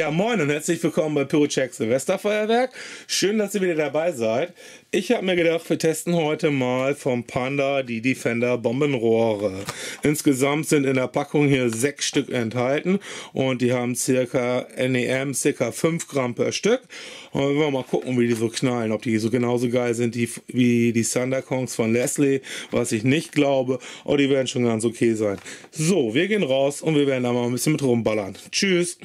Ja, moin und herzlich willkommen bei Pyrocheck Silvesterfeuerwerk. Schön, dass ihr wieder dabei seid. Ich habe mir gedacht, wir testen heute mal vom Panda die Defender Bombenrohre. Insgesamt sind in der Packung hier sechs Stück enthalten und die haben circa NEM circa 5 Gramm per Stück. Und wir wollen mal gucken, wie die so knallen, ob die so genauso geil sind die, wie die Thunder Kongs von Leslie, was ich nicht glaube, aber die werden schon ganz okay sein. So, wir gehen raus und wir werden da mal ein bisschen mit rumballern. Tschüss!